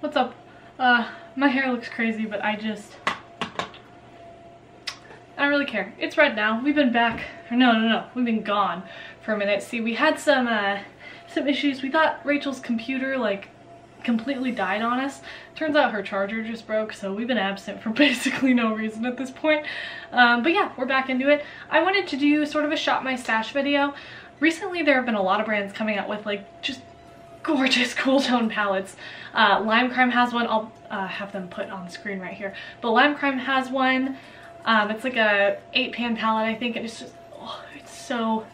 what's up? Uh, my hair looks crazy, but I just, I don't really care. It's red now. We've been back, or no, no, no, we've been gone for a minute. See, we had some, uh, some issues. We thought Rachel's computer, like, completely died on us. Turns out her charger just broke, so we've been absent for basically no reason at this point. Um, but yeah, we're back into it. I wanted to do sort of a shop my stash video. Recently, there have been a lot of brands coming out with like just gorgeous cool tone palettes. Uh, Lime Crime has one. I'll uh, have them put on screen right here. But Lime Crime has one. Um, it's like a eight pan palette, I think, and it's just, oh, it's so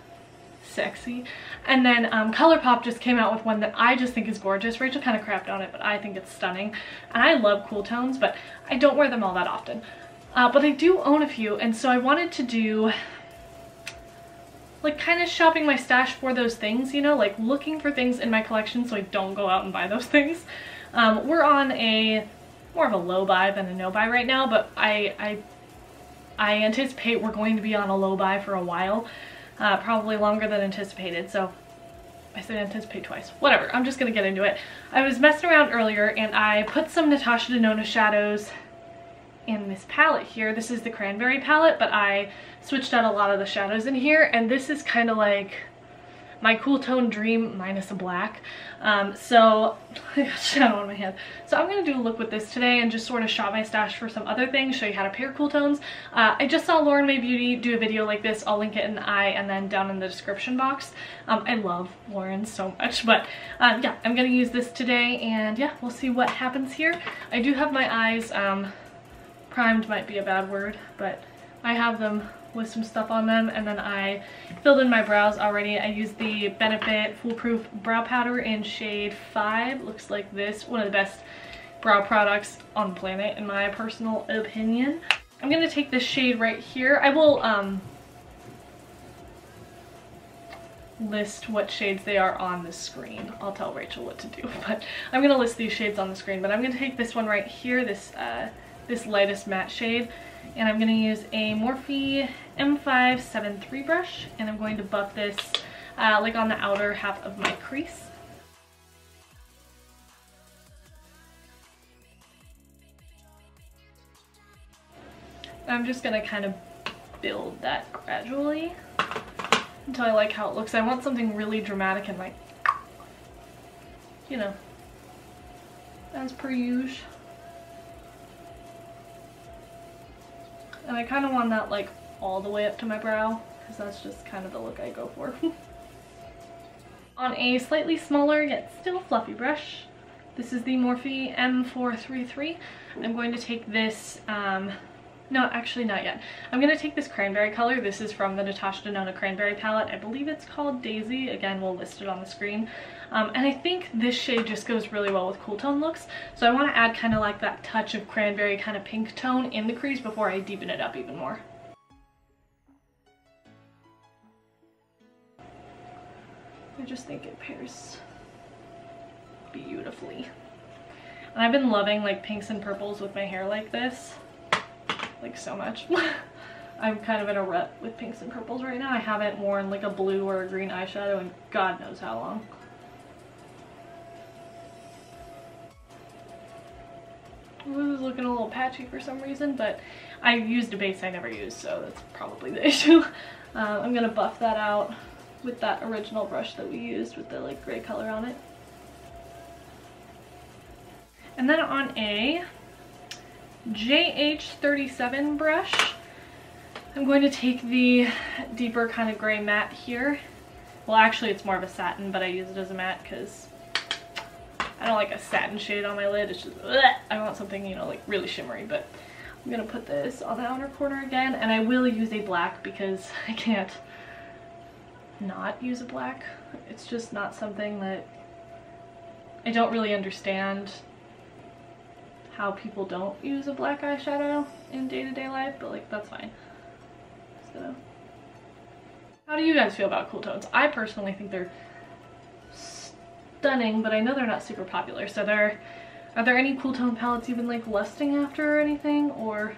sexy. And then um, ColourPop just came out with one that I just think is gorgeous. Rachel kind of crapped on it, but I think it's stunning. And I love cool tones, but I don't wear them all that often. Uh, but I do own a few, and so I wanted to do like kind of shopping my stash for those things, you know, like looking for things in my collection so I don't go out and buy those things. Um, we're on a more of a low buy than a no buy right now, but I, I, I anticipate we're going to be on a low buy for a while, uh, probably longer than anticipated. So I said anticipate twice. Whatever, I'm just gonna get into it. I was messing around earlier and I put some Natasha Denona shadows in this palette here. This is the Cranberry palette, but I switched out a lot of the shadows in here, and this is kind of like my Cool Tone Dream minus a black. Um, so, I got shadow on my hand. So I'm going to do a look with this today and just sort of shop my stash for some other things, show you how to pair cool tones. Uh, I just saw Lauren Mae Beauty do a video like this. I'll link it in the eye and then down in the description box. Um, I love Lauren so much, but um, yeah, I'm going to use this today and yeah, we'll see what happens here. I do have my eyes um, primed might be a bad word, but I have them with some stuff on them and then I filled in my brows already. I used the Benefit Foolproof Brow Powder in shade 5. Looks like this. One of the best brow products on the planet in my personal opinion. I'm going to take this shade right here. I will um, list what shades they are on the screen. I'll tell Rachel what to do, but I'm going to list these shades on the screen. But I'm going to take this one right here, this uh, this lightest matte shade. And I'm going to use a Morphe M573 brush. And I'm going to buff this uh, like on the outer half of my crease. I'm just going to kind of build that gradually until I like how it looks. I want something really dramatic and like, you know, as per usual. And I kind of want that like all the way up to my brow because that's just kind of the look I go for. On a slightly smaller yet still fluffy brush, this is the Morphe M433. I'm going to take this, um, no actually not yet. I'm going to take this cranberry color. This is from the Natasha Denona cranberry palette. I believe it's called Daisy. Again, we'll list it on the screen. Um, and I think this shade just goes really well with cool tone looks. So I want to add kind of like that touch of cranberry kind of pink tone in the crease before I deepen it up even more. I just think it pairs beautifully. And I've been loving like pinks and purples with my hair like this, like so much. I'm kind of in a rut with pinks and purples right now. I haven't worn like a blue or a green eyeshadow in God knows how long. This is looking a little patchy for some reason, but I used a base I never used, so that's probably the issue. Uh, I'm gonna buff that out with that original brush that we used with the like gray color on it. And then on a JH37 brush, I'm going to take the deeper kind of gray matte here. Well, actually it's more of a satin, but I use it as a matte because I don't like a satin shade on my lid. It's just, bleh. I want something, you know, like really shimmery, but I'm gonna put this on the outer corner again, and I will use a black because I can't not use a black. It's just not something that I don't really understand how people don't use a black eyeshadow in day-to-day -day life, but like that's fine. So, how do you guys feel about cool tones? I personally think they're stunning, but I know they're not super popular. So there, are there any cool tone palettes you've been like lusting after or anything? Or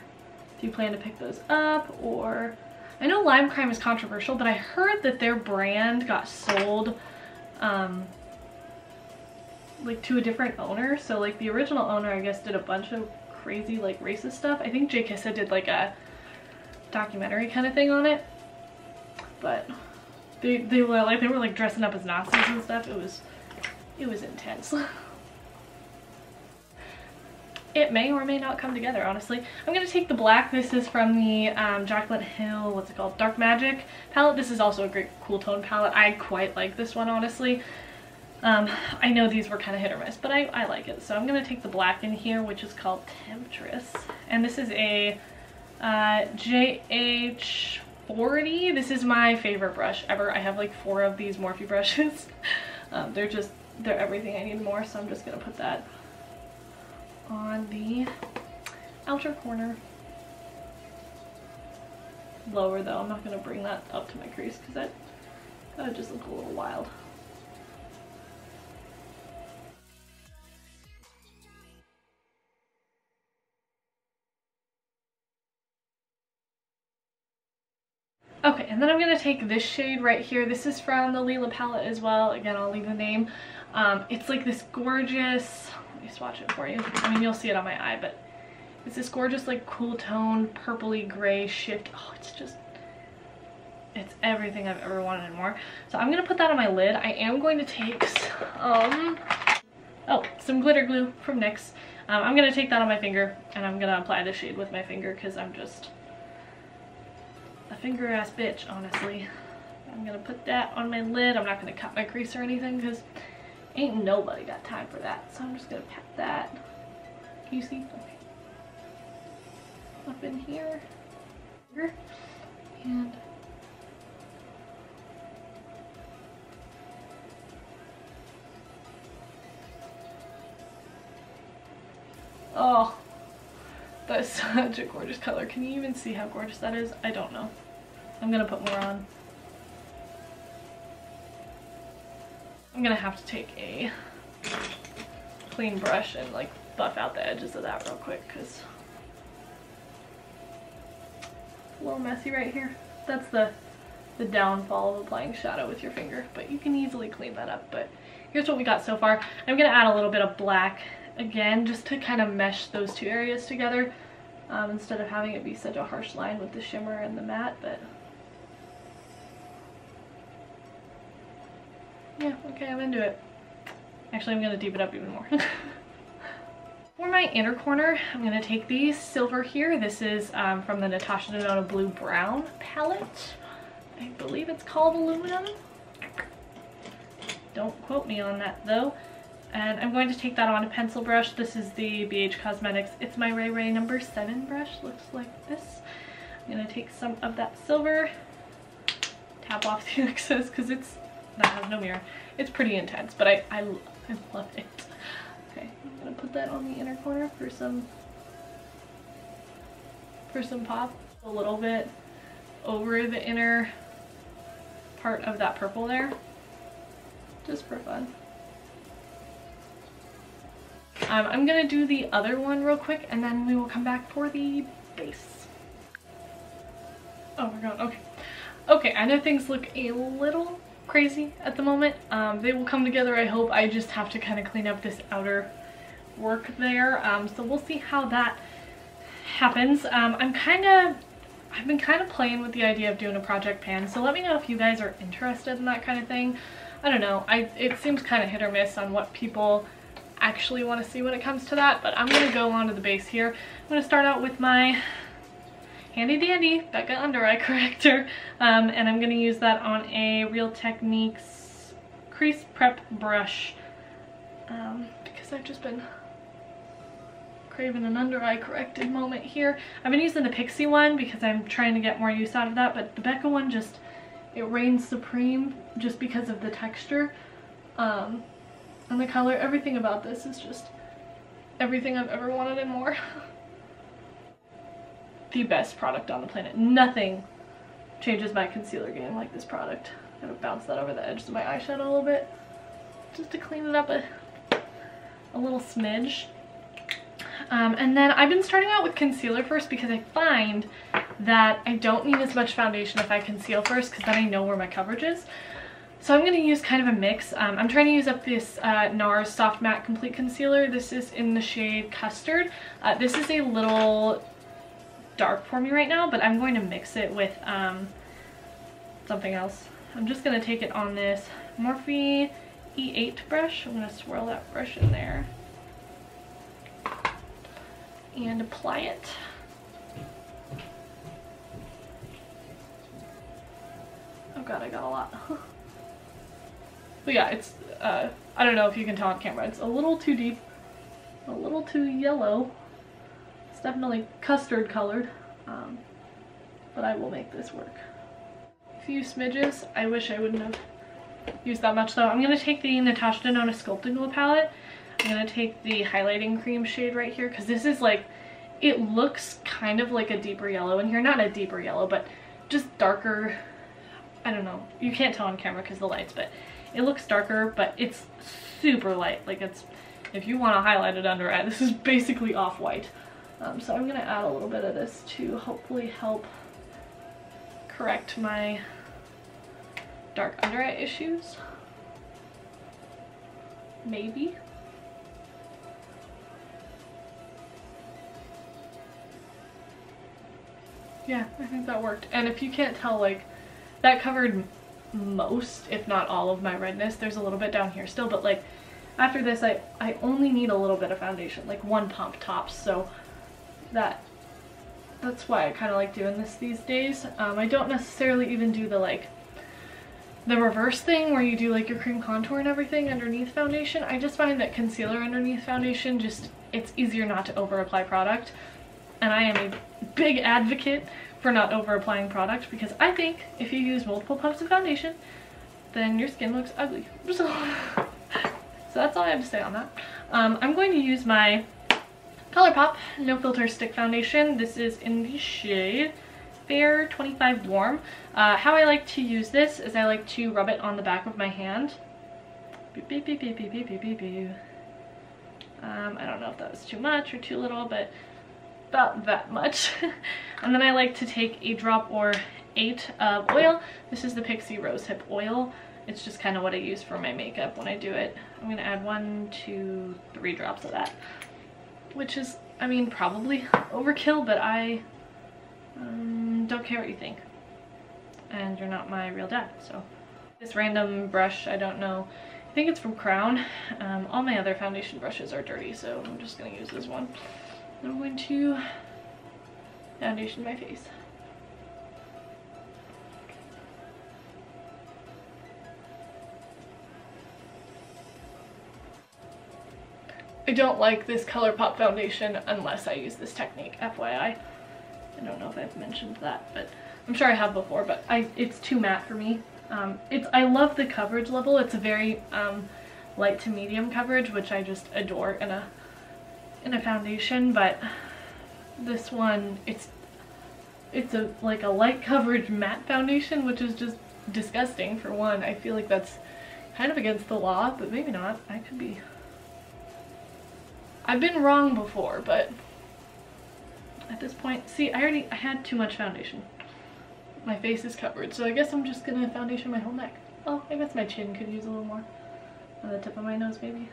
do you plan to pick those up? Or I know Lime Crime is controversial, but I heard that their brand got sold um, like to a different owner. So like the original owner, I guess, did a bunch of crazy like racist stuff. I think Jay Kissa did like a documentary kind of thing on it. But they, they were like, they were like dressing up as Nazis and stuff. It was, it was intense. it may or may not come together honestly i'm to take the black this is from the um, jaclyn hill what's it called dark magic palette this is also a great cool tone palette i quite like this one honestly um, i know these were kind of hit or miss but i, I like it. So i'm going to take the black in here which is called temptress. And this is a uh, jh40 this is my favorite brush ever. I have like four of these morphe brushes. Um, they're just they're everything i need more so i'm just going to put that on the outer corner. Lower though, I'm not going to bring that up to my crease because that, that would just look a little wild. And then I'm going to take this shade right here. This is from the Lila palette as well. Again, I'll leave the name. Um, it's like this gorgeous, let me swatch it for you. I mean, you'll see it on my eye, but it's this gorgeous like cool tone, purpley gray shift. Oh, it's just, it's everything I've ever wanted and more. So I'm gonna put that on my lid. I am going to take some, oh, some glitter glue from NYX. Um, I'm gonna take that on my finger and I'm gonna apply the shade with my finger because I'm just a finger ass bitch, honestly. I'm gonna put that on my lid. I'm not gonna cut my crease or anything because Ain't nobody got time for that. So I'm just gonna pat that. Can you see? Okay. Up in here. And Oh, that's such a gorgeous color. Can you even see how gorgeous that is? I don't know. I'm gonna put more on. I'm gonna have to take a clean brush and like buff out the edges of that real quick because a little messy right here. That's the the downfall of applying shadow with your finger, but you can easily clean that up. But here's what we got so far. I'm gonna add a little bit of black again, just to kind of mesh those two areas together um, instead of having it be such a harsh line with the shimmer and the matte, but Yeah, okay, I'm into it. Actually, I'm to deep it up even more. For my inner corner, I'm going to take the silver here. This is um, from the Natasha Denona Blue Brown palette. I believe it's called Aluminum. Don't quote me on that though. And I'm going to take that on a pencil brush. This is the BH Cosmetics It's My Ray Ray number 7 brush. Looks like this. I'm going to take some of that silver, tap off the excess because it's that has no mirror. It's pretty intense, but I, I, I love it. Okay, I'm gonna put that on the inner corner for some, for some pop. A little bit over the inner part of that purple there, just for fun. Um, I'm gonna do the other one real quick and then we will come back for the base. Oh my god, okay. Okay, I know things look a little crazy at the moment. Um, they will come together, I hope. I just have to kind of clean up this outer work there. Um, so we'll see how that happens. Um, I'm kind of, I've been kind of playing with the idea of doing a project pan. So let me know if you guys are interested in that kind of thing. I don't know. I It seems kind of hit or miss on what people actually want to see when it comes to that. But I'm going to go on to the base here. I'm going to start out with my handy dandy Becca under eye corrector um, and I'm going to use that on a Real Techniques crease prep brush um, because I've just been craving an under eye corrected moment here. I've been using the Pixi one because I'm trying to get more use out of that but the Becca one just it reigns supreme just because of the texture um, and the color. Everything about this is just everything I've ever wanted and more. the best product on the planet. Nothing changes my concealer game like this product. I'm gonna bounce that over the edge of my eyeshadow a little bit just to clean it up a, a little smidge. Um, and then I've been starting out with concealer first because I find that I don't need as much foundation if I conceal first because then I know where my coverage is. So I'm going to use kind of a mix. Um, I'm trying to use up this uh, NARS Soft Matte Complete Concealer. This is in the shade Custard. Uh, this is a little dark for me right now, but I'm going to mix it with um, something else. I'm just going to take it on this Morphe E8 brush. I'm going to swirl that brush in there and apply it. Oh god, I got a lot. but yeah, it's, uh, I don't know if you can tell on camera, it's a little too deep, a little too yellow. It's definitely custard colored, um, but I will make this work. A few smidges. I wish I wouldn't have used that much though. I'm going to take the Natasha Denona Sculpting Glow palette. I'm going to take the highlighting cream shade right here because this is like, it looks kind of like a deeper yellow in here. Not a deeper yellow, but just darker. I don't know. You can't tell on camera because the lights, but it looks darker, but it's super light. Like it's, if you want to highlight it under eye, this is basically off-white. Um, so I'm going to add a little bit of this to hopefully help correct my dark under eye issues. Maybe. Yeah, I think that worked. And if you can't tell, like, that covered most, if not all of my redness. There's a little bit down here still, but like, after this, I, I only need a little bit of foundation, like one pump tops, so that, that's why I kind of like doing this these days. Um, I don't necessarily even do the, like, the reverse thing where you do like your cream contour and everything underneath foundation. I just find that concealer underneath foundation just, it's easier not to over apply product and I am a big advocate for not over applying product because I think if you use multiple pumps of foundation then your skin looks ugly. So, so that's all I have to say on that. Um, I'm going to use my ColourPop No Filter Stick Foundation. This is in the shade Fair 25 Warm. Uh, how I like to use this is I like to rub it on the back of my hand. Beep, beep, beep, beep, beep, beep, beep, beep. Um, I don't know if that was too much or too little, but about that much. and then I like to take a drop or eight of oil. This is the Pixi Rosehip Oil. It's just kind of what I use for my makeup when I do it. I'm to add one, two, three drops of that. Which is, I mean, probably overkill, but I um, don't care what you think. And you're not my real dad, so. This random brush, I don't know. I think it's from Crown. Um, all my other foundation brushes are dirty, so I'm just to use this one. I'm going to foundation my face. I don't like this ColourPop foundation unless I use this technique, FYI. I don't know if I've mentioned that, but I'm sure I have before, but I it's too matte for me. Um, it's I love the coverage level. It's a very um, light to medium coverage, which I just adore in a in a foundation, but this one, it's it's a like a light coverage matte foundation, which is just disgusting for one. I feel like that's kind of against the law, but maybe not. I could be. I've been wrong before, but at this point, see, I already I had too much foundation. My face is covered, so I guess I'm just gonna foundation my whole neck. Oh, I guess my chin could use a little more. On the tip of my nose, maybe.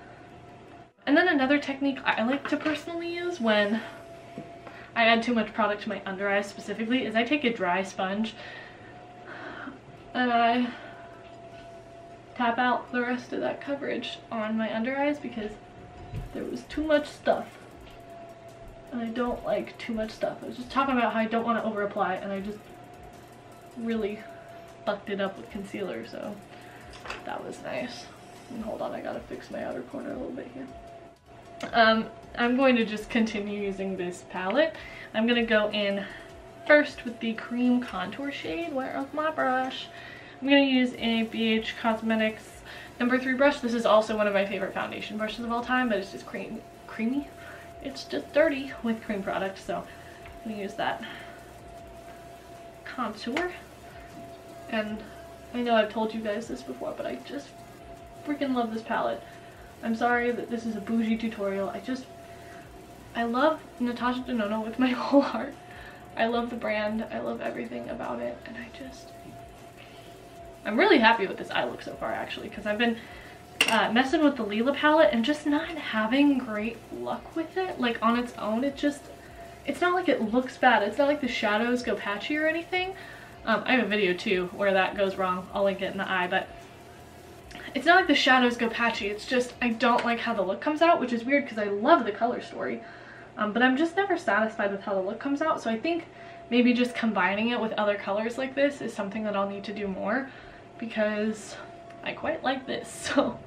And then another technique I like to personally use when I add too much product to my under eyes specifically is I take a dry sponge and I tap out the rest of that coverage on my under eyes because there was too much stuff and I don't like too much stuff. I was just talking about how I don't want to over apply and I just really fucked it up with concealer so that was nice. And hold on, I gotta fix my outer corner a little bit here. Um, I'm going to just continue using this palette. I'm going to go in first with the cream contour shade. Where is my brush? I'm going to use a BH Cosmetics number three brush. This is also one of my favorite foundation brushes of all time, but it's just cream, creamy. It's just dirty with cream product, so I'm going to use that contour. And I know I've told you guys this before, but I just freaking love this palette. I'm sorry that this is a bougie tutorial. I just, I love Natasha Denona with my whole heart. I love the brand. I love everything about it. And I just, I'm really happy with this eye look so far actually because I've been uh, messing with the Lila palette and just not having great luck with it. Like on its own, it just, it's not like it looks bad. It's not like the shadows go patchy or anything. Um, I have a video too where that goes wrong. I'll link it in the eye, but it's not like the shadows go patchy. It's just, I don't like how the look comes out, which is weird because I love the color story. Um, but I'm just never satisfied with how the look comes out. So I think maybe just combining it with other colors like this is something that I'll need to do more because I quite like this. So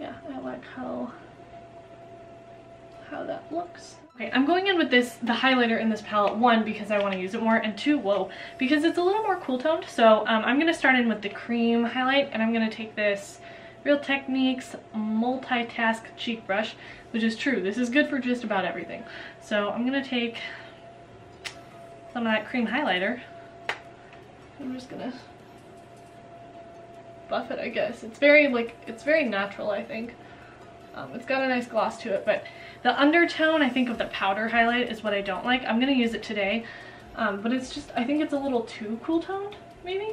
yeah, I like how, how that looks. Okay, I'm going in with this, the highlighter in this palette, one, because I want to use it more, and two, whoa, because it's a little more cool toned. So um, I'm going to start in with the cream highlight, and I'm going to take this Real Techniques Multitask Cheek Brush, which is true. This is good for just about everything. So I'm going to take some of that cream highlighter. I'm just going to buff it, I guess. It's very, like, it's very natural, I think. Um, it's got a nice gloss to it, but the undertone, I think, of the powder highlight is what I don't like. I'm going to use it today, um, but it's just, I think it's a little too cool toned, maybe?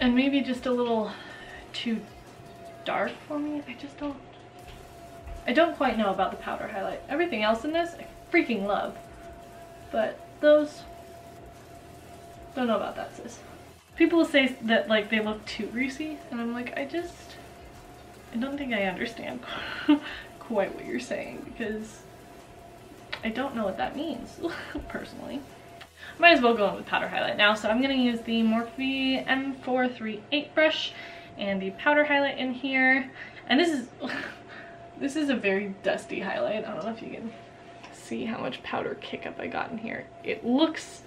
And maybe just a little too dark for me. I just don't, I don't quite know about the powder highlight. Everything else in this, I freaking love. But those, don't know about that, sis. People say that, like, they look too greasy, and I'm like, I just, I don't think I understand quite what you're saying because I don't know what that means personally. Might as well go in with powder highlight now. So I'm going to use the Morphe M438 brush and the powder highlight in here. And this is, this is a very dusty highlight. I don't know if you can see how much powder kick up I got in here. It looks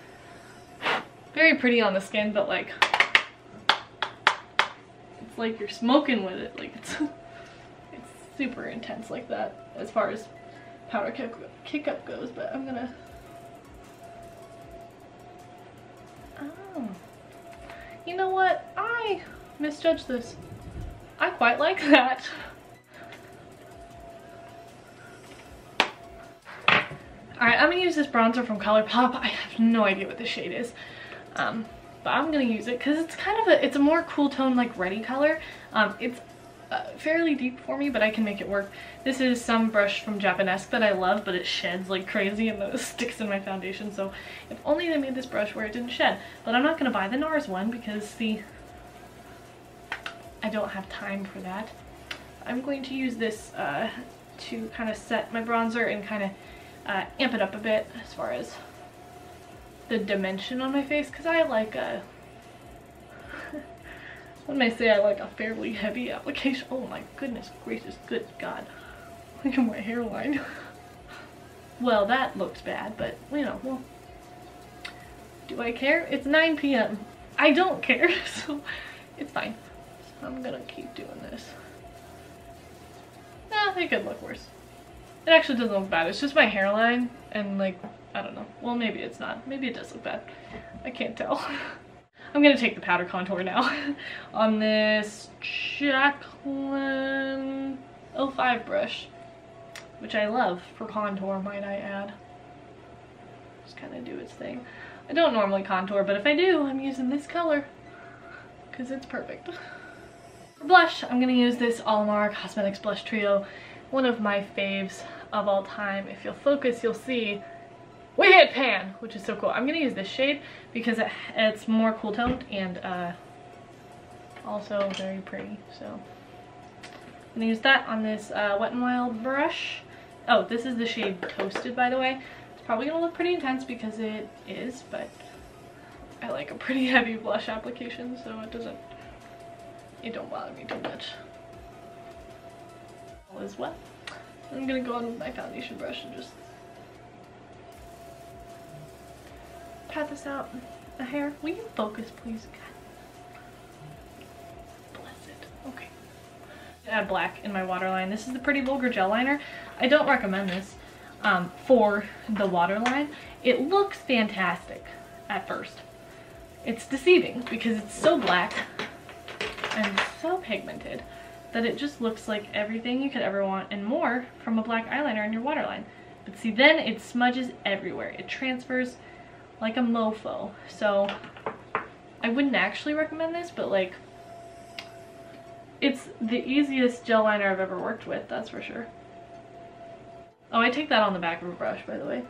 very pretty on the skin, but like, it's like you're smoking with it. Like it's super intense like that as far as powder kick, kick up goes, but I'm gonna... Oh. You know what? I misjudged this. I quite like that. Alright, I'm gonna use this bronzer from ColourPop. I have no idea what the shade is. Um, but I'm gonna use it because it's kind of a, it's a more cool tone like ready color. Um, it's uh, fairly deep for me, but I can make it work. This is some brush from Japonesque that I love, but it sheds like crazy and it sticks in my foundation. So if only they made this brush where it didn't shed. But I'm not to buy the NARS one because the I don't have time for that. I'm going to use this uh, to kind of set my bronzer and kind of uh, amp it up a bit as far as the dimension on my face because I like a when I say I like a fairly heavy application, oh my goodness gracious, good God. Look at my hairline. well, that looks bad, but you know, well, do I care? It's 9 p.m. I don't care, so it's fine. So I'm gonna keep doing this. Nah, it could look worse. It actually doesn't look bad. It's just my hairline and like, I don't know. Well, maybe it's not. Maybe it does look bad. I can't tell. I'm gonna take the powder contour now on this Jaclyn 05 brush, which I love for contour, might I add. Just kind of do its thing. I don't normally contour, but if I do, I'm using this color because it's perfect. For blush, I'm gonna use this Alamar Cosmetics Blush Trio, one of my faves of all time. If you'll focus, you'll see we hit pan, which is so cool. I'm gonna use this shade because it, it's more cool toned and uh, also very pretty. So I'm gonna use that on this uh, Wet n Wild brush. Oh, this is the shade Toasted, by the way. It's probably gonna look pretty intense because it is, but I like a pretty heavy blush application, so it doesn't, it don't bother me too much. All is wet. I'm gonna go on with my foundation brush and just pat this out. The hair. Will you focus, please? God. Bless it. Okay. Add black in my waterline. This is the Pretty Vulgar Gel Liner. I don't recommend this um, for the waterline. It looks fantastic at first. It's deceiving because it's so black and so pigmented that it just looks like everything you could ever want and more from a black eyeliner in your waterline. But see, then it smudges everywhere. It transfers like a mofo. So I wouldn't actually recommend this, but like, it's the easiest gel liner I've ever worked with, that's for sure. Oh, I take that on the back of a brush, by the way.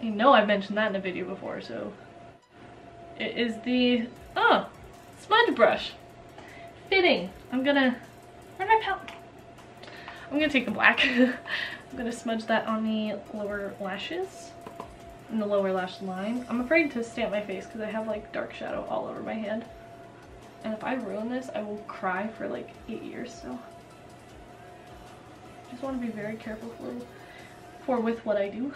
I know I've mentioned that in a video before, so. It is the, oh, smudge brush. Fitting. I'm gonna, where'd my palette? I'm gonna take the black. I'm gonna smudge that on the lower lashes in the lower lash line. I'm afraid to stamp my face because I have like dark shadow all over my hand. And if I ruin this, I will cry for like eight years, so. I just want to be very careful for, for with what I do.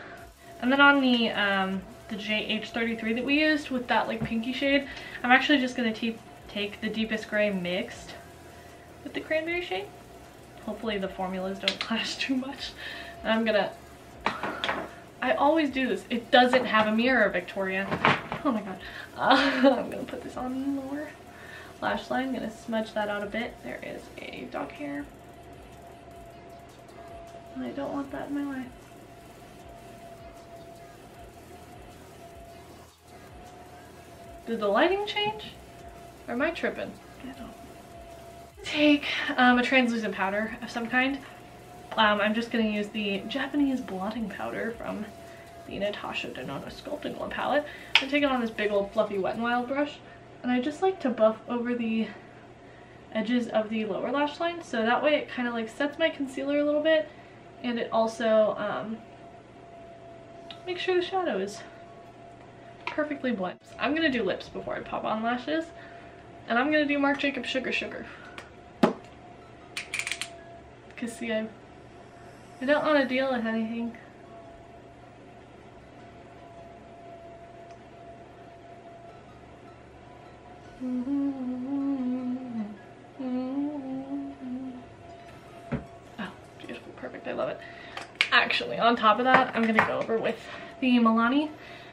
And then on the, um, the JH33 that we used with that like pinky shade, I'm actually just going to take the deepest gray mixed with the cranberry shade. Hopefully the formulas don't clash too much. I'm gonna I always do this. It doesn't have a mirror, Victoria. Oh my god. Uh, I'm gonna put this on lower lash line. I'm gonna smudge that out a bit. There is a dog hair. And I don't want that in my way. Did the lighting change? Or am I tripping? I don't. Take um, a translucent powder of some kind um, I'm just going to use the Japanese blotting powder from the Natasha Denona Sculpting Glow palette. I'm taking on this big old fluffy Wet n Wild brush and I just like to buff over the edges of the lower lash line so that way it kind of like sets my concealer a little bit and it also um, makes sure the shadow is perfectly blended. I'm going to do lips before I pop on lashes and I'm going to do Marc Jacobs Sugar Sugar. Because see, I've I don't want to deal with anything. Oh, beautiful, perfect, I love it. Actually, on top of that, I'm gonna go over with the Milani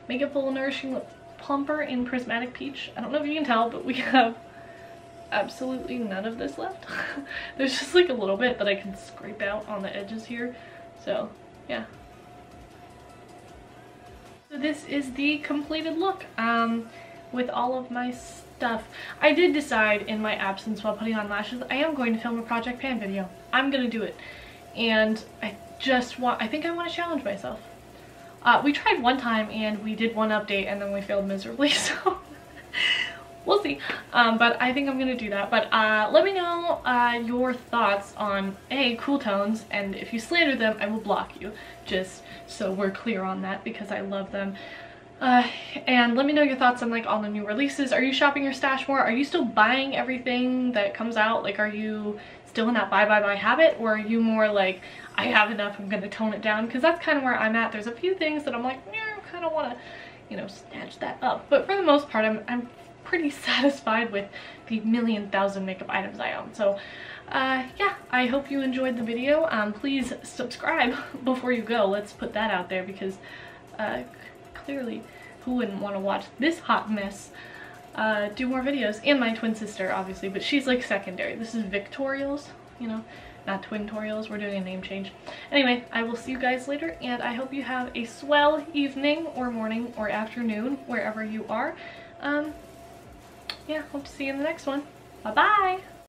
Keep it Full Nourishing Plumper in Prismatic Peach. I don't know if you can tell, but we have absolutely none of this left. There's just like a little bit that I can scrape out on the edges here. So yeah. So this is the completed look um, with all of my stuff. I did decide in my absence while putting on lashes, I am going to film a Project Pan video. I'm gonna do it. And I just want, I think I want to challenge myself. Uh, we tried one time and we did one update and then we failed miserably, so we'll see. Um, but I think I'm gonna do that. But uh, let me know uh, your thoughts on A, cool tones, and if you slander them, I will block you. Just so we're clear on that because I love them. Uh, and let me know your thoughts on like all the new releases. Are you shopping your stash more? Are you still buying everything that comes out? Like are you still in that buy buy buy habit or are you more like I have enough I'm gonna tone it down because that's kind of where I'm at. There's a few things that I'm like I kind of want to you know snatch that up but for the most part I'm, I'm pretty satisfied with the million thousand makeup items I own. So uh, yeah, I hope you enjoyed the video. Um, please subscribe before you go. Let's put that out there because uh, clearly who wouldn't want to watch this hot mess uh, do more videos. And my twin sister, obviously, but she's like secondary. This is Victorials, you know, not Twintorials. We're doing a name change. Anyway, I will see you guys later, and I hope you have a swell evening or morning or afternoon, wherever you are. Um, yeah, hope to see you in the next one. Bye-bye!